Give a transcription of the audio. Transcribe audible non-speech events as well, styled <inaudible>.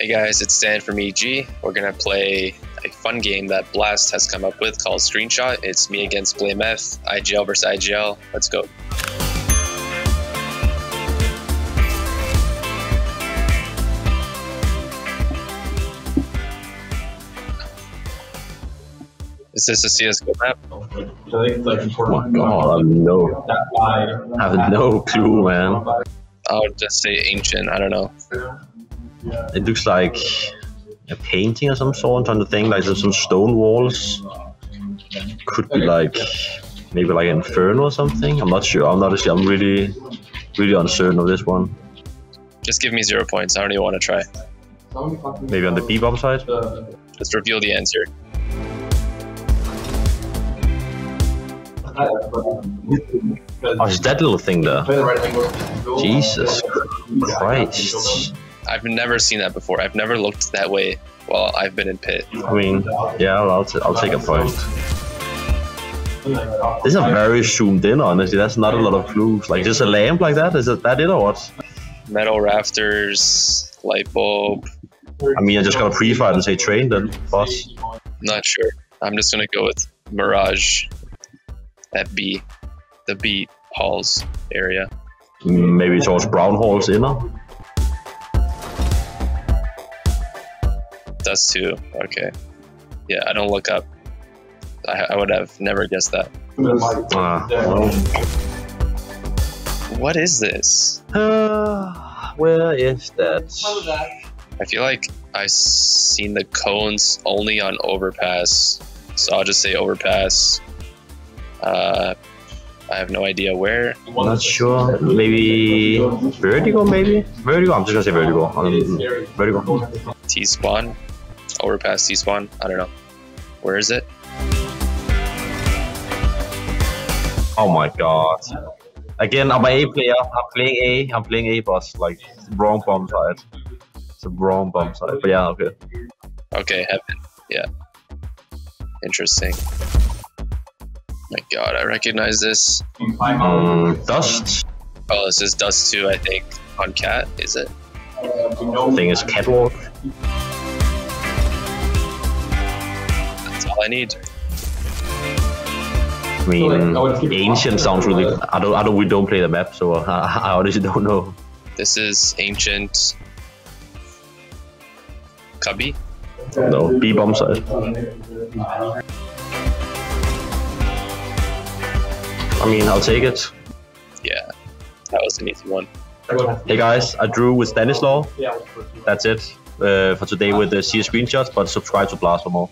Hey guys, it's Dan from EG. We're gonna play a fun game that Blast has come up with called Screenshot. It's me against BlameF, IGL versus IGL. Let's go. Is this a CSGO map? Oh my god, I have no, I have no clue, man. I'll just say ancient. I don't know. It looks like a painting of some sort. I'm trying to think, like there's some stone walls. Could be like maybe like inferno or something. I'm not sure. I'm not sure. I'm really, really uncertain of this one. Just give me zero points. I don't even want to try. Maybe on the B bomb side. Just reveal the answer. Oh, it's that little thing there. Jesus Christ. I've never seen that before. I've never looked that way while I've been in pit. I mean, yeah, I'll, I'll, t- I'll take a point. This is a very zoomed in, honestly. That's not a lot of clues. Like, just a lamp like that? Is it that it or what? Metal rafters, light bulb. I mean, I just got a pre-fire and say train then, boss. Not sure. I'm just gonna go with Mirage at B, the B halls area. Maybe towards Brown Hall's inner. Dust two. Okay. Yeah, I don't look up. I, I would have never guessed that. Ah, well. What is this? Uh, <sighs> where is that? I feel like I've seen the cones only on overpass, so I'll just say overpass. Uh, I have no idea where. Not sure. Maybe vertical. maybe? vertical. I'm just gonna say vertical. Um, vertigo. T spawn, overpass T spawn. I don't know. Where is it? Oh my god. Again, I'm a A player. I'm playing A. I'm playing A boss. Like, wrong bomb side. It's a wrong bomb side. But yeah, okay. Okay, heaven. Yeah. Interesting. My God, I recognize this. Um, dust. Oh, this is Dust 2, I think, on Cat, is it? I think it's Catwalk. All I need. I mean, ancient sounds really. I don't. I don't. We don't play the map, so <laughs> I, I honestly don't know. This is Ancient Cubby. No, B bomb side. I mean, I'll take it. Yeah, that was an easy one. Hey guys, I drew with Stanislaw. That's it uh, for today with the CS screenshots, but subscribe to Blast for more.